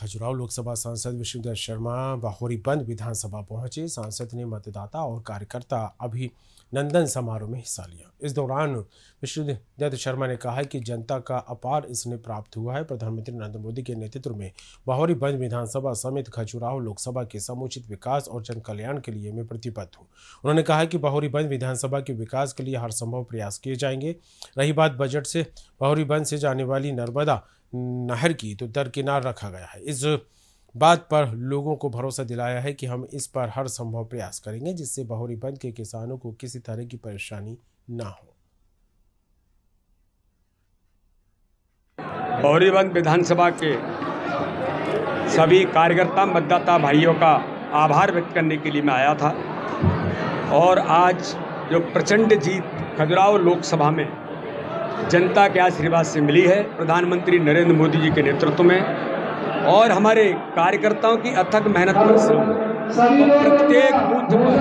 खजुराहो लोकसभा सांसद विष्णुदत्त शर्मा बाहोरी बंद विधानसभा पहुँचे। सांसद ने मतदाता और कार्यकर्ता अभिनंदन समारोह में हिस्सा लिया। इस दौरान विष्णुदत्त शर्मा ने कहा कि जनता का अपार इसने प्राप्त हुआ है। प्रधानमंत्री नरेंद्र मोदी के नेतृत्व में बाहोरी बंद विधानसभा समेत खजुराहो लोकसभा के समुचित विकास और जन कल्याण के लिए मैं प्रतिबद्ध हूँ। उन्होंने कहा कि बाहोरी बंद विधानसभा के विकास के लिए हर संभव प्रयास किए जाएँगे। रही बात बजट से, बाहोरी बंद से जाने वाली नर्मदा नहर की तो दरकिनार रखा गया है। इस बात पर लोगों को भरोसा दिलाया है कि हम इस पर हर संभव प्रयास करेंगे, जिससे बहोरी बंद के किसानों को किसी तरह की परेशानी ना हो। बहरीबंद विधानसभा के सभी कार्यकर्ता, मतदाता भाइयों का आभार व्यक्त करने के लिए मैं आया था। और आज जो प्रचंड जीत खजुराहो लोकसभा में जनता के आशीर्वाद से मिली है प्रधानमंत्री नरेंद्र मोदी जी के नेतृत्व में और हमारे कार्यकर्ताओं की अथक मेहनत परिश्रम तो प्रत्येक बूथ पर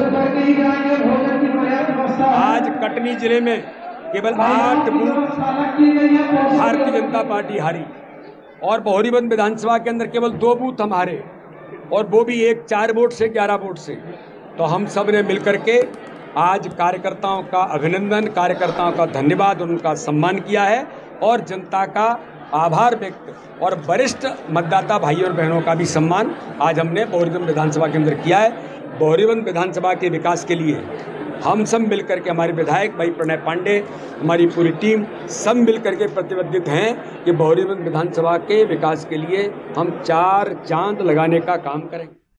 आज कटनी ज़िले में केवल आठ बूथ भारतीय जनता पार्टी हारी और बहुरीबंद विधानसभा के अंदर केवल दो बूथ हम हारे और वो भी एक चार वोट से ग्यारह वोट से। तो हम सबने मिलकर के आज कार्यकर्ताओं का अभिनंदन, कार्यकर्ताओं का धन्यवाद, उनका सम्मान किया है और जनता का आभार व्यक्त और वरिष्ठ मतदाता भाइयों और बहनों का भी सम्मान आज हमने बौरीबंद विधानसभा के अंदर किया है। बौरीबंद विधानसभा के विकास के लिए हम सब मिलकर के हमारे विधायक भाई प्रणय पांडे, हमारी पूरी टीम सब मिलकर के प्रतिबद्धित हैं कि बौरीबंद विधानसभा के विकास के लिए हम चार चाँद लगाने का काम करेंगे।